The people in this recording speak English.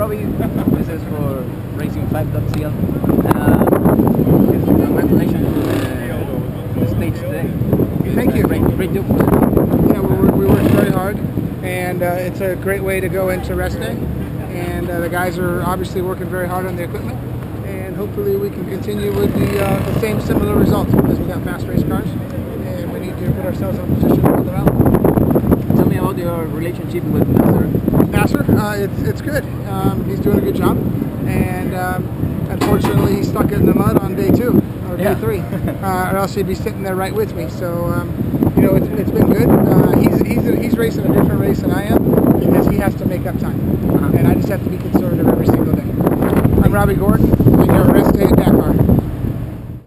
Robby. This is for Racing 5.cl. Uh, congratulations to the, the stage today. Thank you. Great, great deal. Yeah, we, we worked very hard, and uh, it's a great way to go into rest day. And uh, the guys are obviously working very hard on the equipment, and hopefully we can continue with the, uh, the same similar results because we got fast race cars, and we need to put ourselves in a position to hold them out. Tell me about your relationship with Nasser. Uh, it's, it's good. Um, he's doing a good job, and um, unfortunately, he's stuck in the mud on day two or day Yeah. three, uh, or else he'd be sitting there right with me. So, um, you know, it's, it's been good. Uh, he's, he's, he's racing a different race than I am because he has to make up time, Uh-huh. and I just have to be conservative every single day. I'm Robby Gordon, and you're at Rest Day at Dakar.